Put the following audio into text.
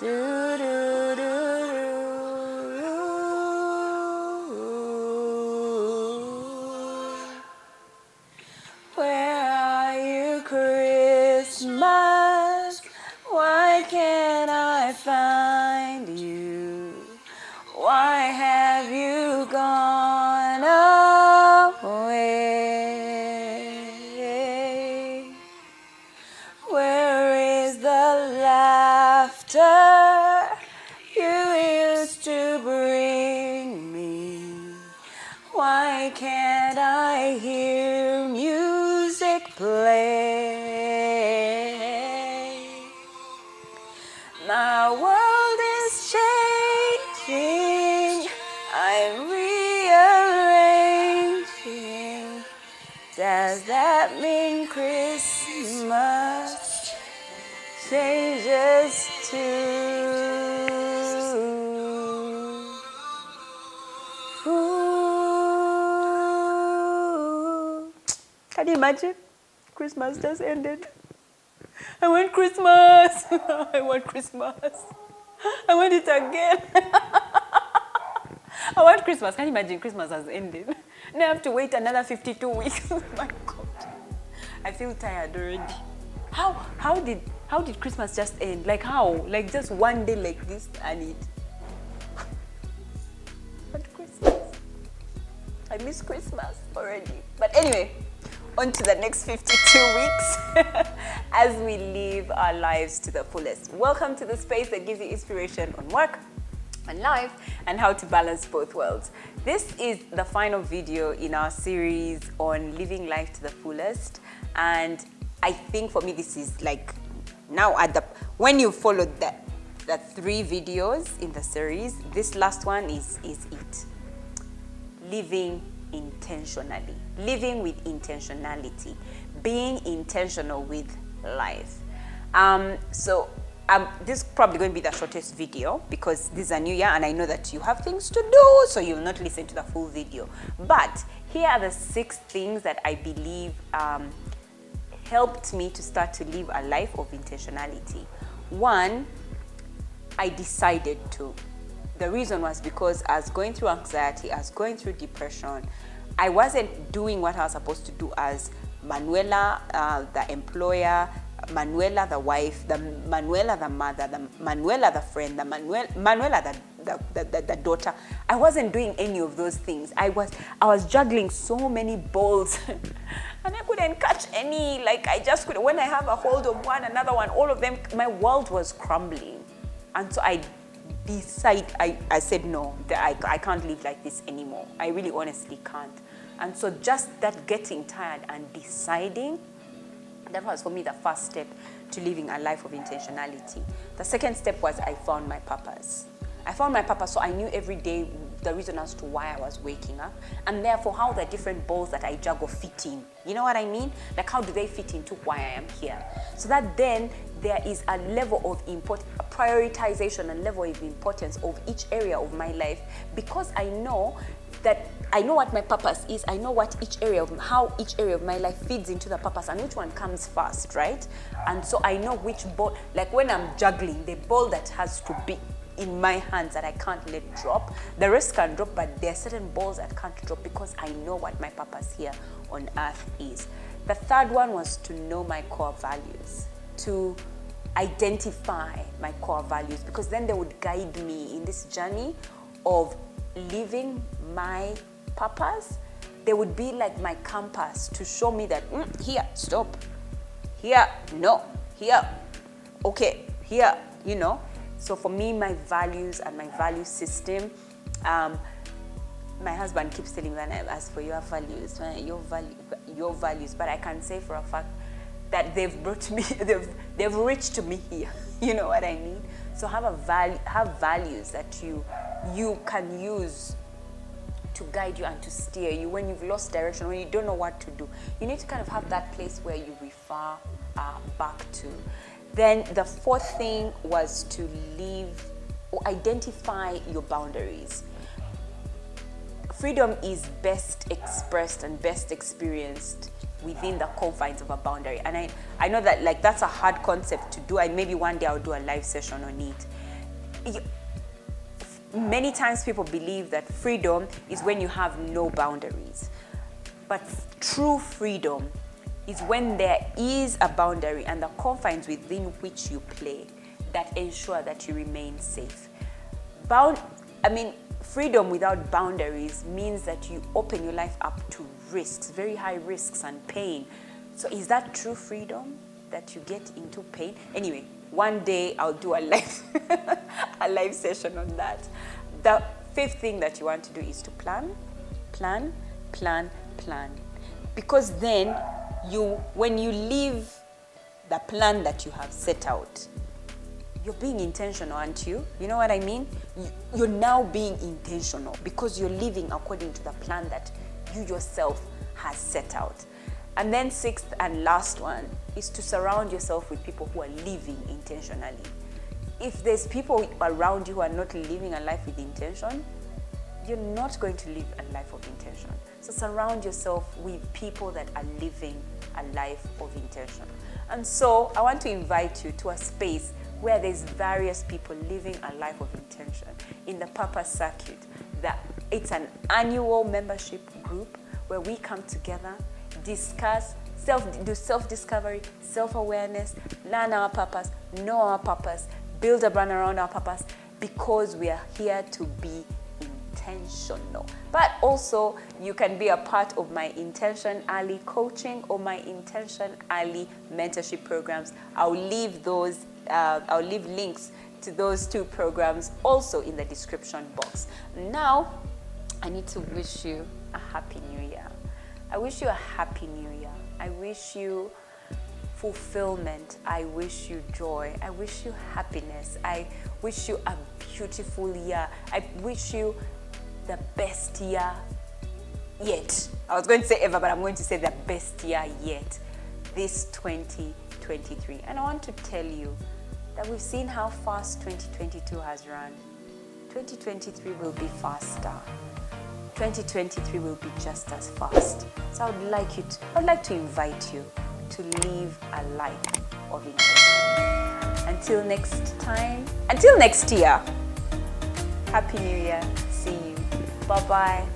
Do, do, do. Where are you, Christmas? Why can't I find you? Why have you gone away? Where is the laughter mean Christmas changes too? Can you imagine? Christmas just ended. I want Christmas. I want Christmas. I want it again. I want Christmas. Can you imagine Christmas has ended? Now I have to wait another 52 weeks. Oh my God. I feel tired already. How how did how did Christmas just end? Like how? Like just one day like this and it. But Christmas. I miss Christmas already. But anyway, on to the next 52 weeks as we live our lives to the fullest. Welcome to the space that gives you inspiration on work, on life, and how to balance both worlds. This is the final video in our series on living life to the fullest. And I think for me, this is like now at the, when you followed the, the three videos in the series, this last one is, is it living intentionally, living with intentionality, being intentional with life. Um, so um, this is probably going to be the shortest video because this is a new year and I know that you have things to do, so you will not listen to the full video. But here are the six things that I believe um, helped me to start to live a life of intentionality. One, I decided to. The reason was because I was going through anxiety, I was going through depression. I wasn't doing what I was supposed to do as Manuela, uh, the employer, Manuela, the wife, the Manuela, the mother, the Manuela, the friend, the Manuel, Manuela, the, the, the, the, daughter. I wasn't doing any of those things. I was, I was juggling so many balls and I couldn't catch any. Like I just could, when I have a hold of one, another one, all of them, my world was crumbling. And so I decide, I, I said, no, I, I can't live like this anymore. I really honestly can't. And so just that getting tired and deciding, that was for me the first step to living a life of intentionality. The second step was I found my purpose. I found my purpose, so I knew every day the reason as to why I was waking up, and therefore how the different balls that I juggle fit in. You know what I mean? Like how do they fit into why I am here? So that then there is a level of import, prioritization and level of importance of each area of my life because I know that I know what my purpose is. I know what each area of how each area of my life feeds into the purpose and which one comes first, right? And so I know which ball. Like when I'm juggling, the ball that has to be in my hands that I can't let drop. The rest can drop, but there are certain balls that can't drop because I know what my purpose here on earth is. The third one was to know my core values, to identify my core values, because then they would guide me in this journey of living my purpose. They would be like my compass to show me that mm, here, stop, here, no, here, okay, here, you know. So for me, my values and my value system, um, my husband keeps telling me when I ask for your values, your value, your values, but I can say for a fact that they've brought me, they've, they've reached me here. You know what I mean? So have a value, have values that you, you can use to guide you and to steer you when you've lost direction, when you don't know what to do. You need to kind of have that place where you refer uh, back to. Then the fourth thing was to leave or identify your boundaries. Freedom is best expressed and best experienced within the confines of a boundary. And I, I know that like that's a hard concept to do. And maybe one day I'll do a live session on it. you, many times people believe that freedom is when you have no boundaries. But true freedom is when there is a boundary and the confines within which you play that ensure that you remain safe. Bound, I mean, freedom without boundaries means that you open your life up to risks, very high risks and pain. So is that true freedom that you get into pain? Anyway, one day I'll do a live, a live session on that. The fifth thing that you want to do is to plan, plan, plan, plan. Because then you, when you leave the plan that you have set out, you're being intentional, aren't you? You know what I mean? You're now being intentional because you're living according to the plan that you yourself has set out. And then sixth and last one is to surround yourself with people who are living intentionally. If there's people around you who are not living a life with intention, you're not going to live a life of intention. So surround yourself with people that are living a life of intention. And so I want to invite you to a space where there's various people living a life of intention in the Purpose Circuit. That it's an annual membership group where we come together, discuss, self do self-discovery, self-awareness, learn our purpose, know our purpose, build a brand around our purpose because we are here to be intentional. But also, you can be a part of my Intentionally coaching or my Intention Alley mentorship programs. I'll leave those uh, I'll leave links to those two programs also in the description box. Now, I need to wish you a happy new year. I wish you a happy new year. I wish you fulfillment. I wish you joy. I wish you happiness. I wish you a beautiful year. I wish you the best year yet. I was going to say ever, but I'm going to say the best year yet. This 2023. And I want to tell you that we've seen how fast 2022 has run. 2023 will be faster. 2023 will be just as fast. So I would like you to, I would like to invite you to live a life of intention. Until next time, until next year. Happy New Year. See you. Bye bye.